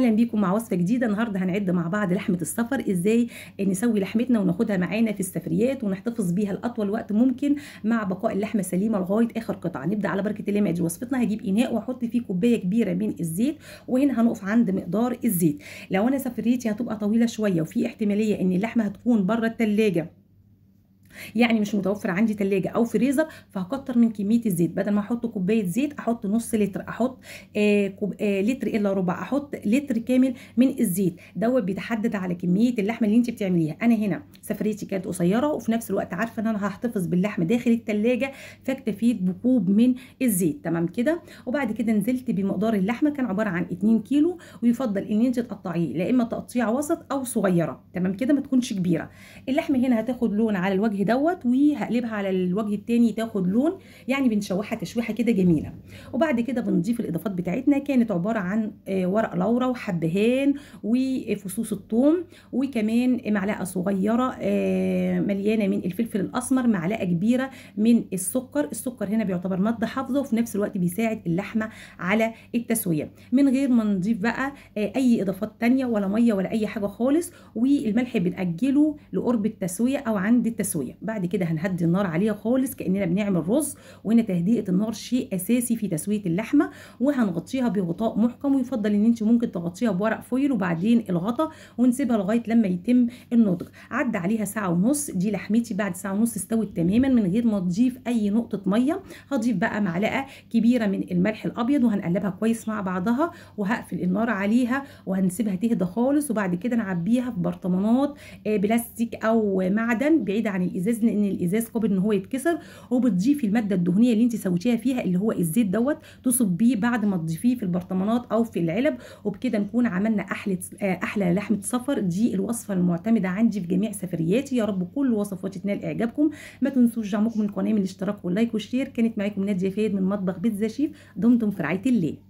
أهلا بيكم مع وصفة جديدة. النهارده هنعد مع بعض لحمة السفر إزاي نسوي لحمتنا وناخدها معانا في السفريات ونحتفظ بيها لأطول وقت ممكن مع بقاء اللحمة سليمة لغاية آخر قطعة. نبدأ على بركة الله مقادير وصفتنا هجيب إناء وأحط فيه كوباية كبيرة من الزيت وهنا هنقف عند مقدار الزيت. لو أنا سفريتي هتبقى طويلة شوية وفي احتمالية إن اللحمة هتكون بره الثلاجه يعني مش متوفر عندي تلاجة أو فريزر فهكتر من كمية الزيت. بدل ما أحط كوباية زيت أحط نص لتر أحط آه كوب آه لتر إلا ربع أحط لتر كامل من الزيت. دوت بيتحدد على كمية اللحمة اللي انت بتعمليها. أنا هنا سفريتي كانت قصيرة وفي نفس الوقت عارفة إن أنا هحتفظ باللحم داخل التلاجة فاكتفيت بكوب من الزيت. تمام كده؟ وبعد كده نزلت بمقدار اللحمة كان عبارة عن 2 كيلو ويفضل إن انت تقطعيه لا إما تقطيع وسط أو صغيرة. تمام كده؟ ما تكونش كبيرة. اللحمة هنا هتاخد لون على الوجه دوت وهقلبها على الوجه التاني تاخد لون يعني بنشوحها تشويحة كده جميلة. وبعد كده بنضيف الإضافات بتاعتنا كانت عبارة عن ورق لورا وحبهان وفصوص الثوم وكمان معلقة صغيرة مليانة من الفلفل الأسمر معلقة كبيرة من السكر. السكر هنا بيعتبر ماده حافظة وفي نفس الوقت بيساعد اللحمة على التسوية. من غير ما نضيف بقى أي إضافات تانية ولا مية ولا أي حاجة خالص والملح بنأجله لقرب التسوية أو عند التسوية. بعد كده هنهدي النار عليها خالص كأننا بنعمل رز وهنا تهدئة النار شيء أساسي في تسوية اللحمة وهنغطيها بغطاء محكم ويفضل إن أنت ممكن تغطيها بورق فويل وبعدين الغطا ونسيبها لغاية لما يتم النضج. عدى عليها ساعة ونص دي لحمتي بعد ساعة ونص استوت تماما من غير ما تضيف أي نقطة مية. هضيف بقى معلقة كبيرة من الملح الأبيض وهنقلبها كويس مع بعضها وهقفل النار عليها وهنسيبها تهدى خالص وبعد كده نعبيها في برطمانات بلاستيك أو معدن بعيد عن الإزاز لأن الإزاز قابل إن هو يتكسر وبتضيفي المادة الدهنية اللي أنت سويتيها فيها اللي هو الزيت دوت تصب بيه بعد ما تضيفيه في البرطمانات أو في العلب وبكده نكون عملنا أحلى أحلى لحمة سفر دي الوصفة المعتمدة عندي في جميع سفرياتي. يا رب كل وصفاتي تنال إعجابكم. ما تنسوش دعمكم القناه من الاشتراك وال like وال share. كانت معاكم نادية فايد من مطبخ بيتزا شيف. دمتم في رعاية الله.